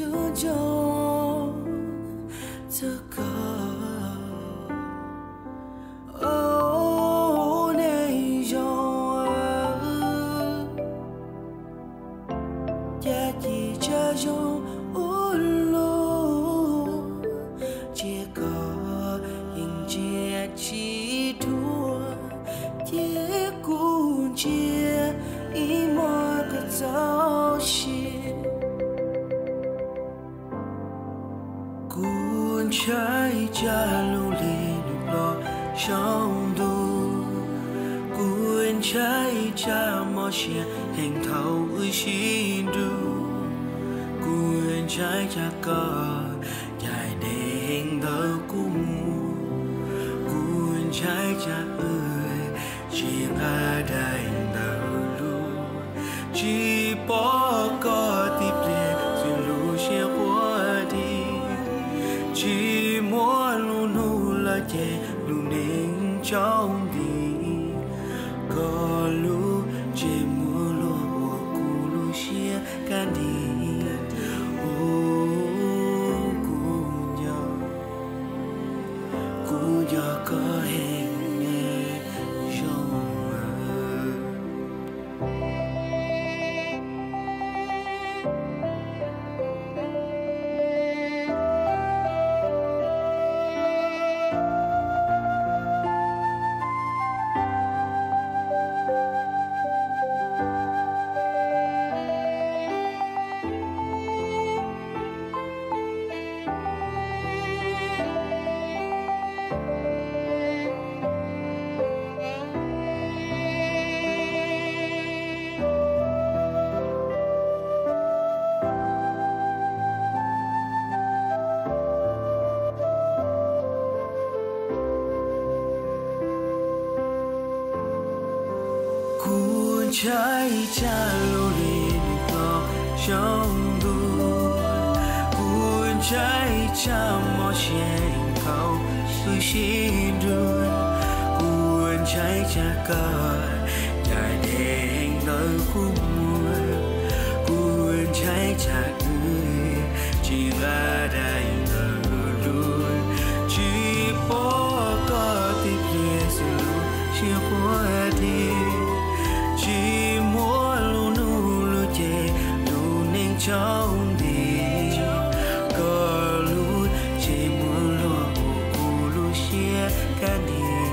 chưa cho oh nay yo ya chỉ chỉ có hình chia chỉ thua chia cũng chia ý mỗi cái dấu trái cha lưu lì lúc lo trong đu. Cuốn trái cha mò xia hình thầu ư xin đu. Cuốn trái cha có dài hình thơ cung cuốn trái cha ơi, chỉ ngã đành đầu lu chỉ bỏ con ကြောင်းဒီကလူချေမလို့ကူလူရှိကန်ဒီ cuốn trái cha lô lên trong đu cuốn trái cha mò chen khâu cha đèn nơi 看你。